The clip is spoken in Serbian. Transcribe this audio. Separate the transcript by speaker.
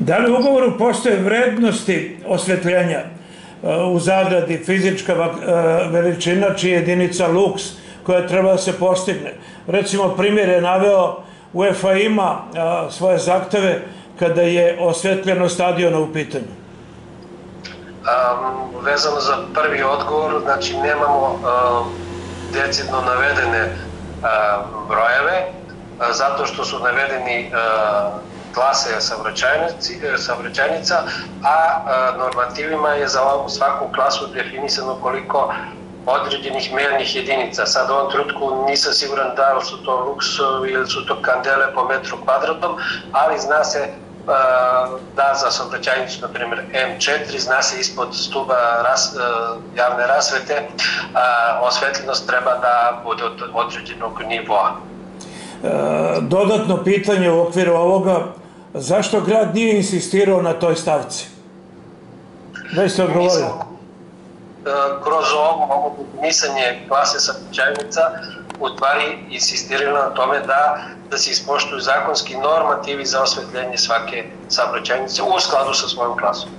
Speaker 1: Da li u ugovoru postoje vrednosti osvetljenja u zagradi fizička veličina čija jedinica luks koja treba da se postigne? Recimo, primjer je naveo UEFA ima svoje zahteve kada je osvetljeno stadiona u pitanju.
Speaker 2: Um, vezano za prvi odgovor, znači nemamo um, decidno navedene uh, brojeve, zato što su navedeni uh, klase saobraćajnica, a normativima je za svaku klasu definisano koliko određenih mernih jedinica. Sad u ovom trutku nisam siguran da li su to luksovi ili su to kandele po metru kvadratnom, ali zna se da za saobraćajnicu, na primjer M4, zna se ispod stuba ras, javne rasvete, osvetljenost treba da bude od određenog nivoa.
Speaker 1: Dodatno pitanje u okviru ovoga, zašto grad nije insistirao na toj stavci? Već ste odgovorili.
Speaker 2: Kroz ovo, ovo definisanje klase saobraćajnica u stvari insistirali na tome da, da se ispoštuju zakonski normativi za osvetljenje svake saobraćajnice u skladu sa svojom klasom.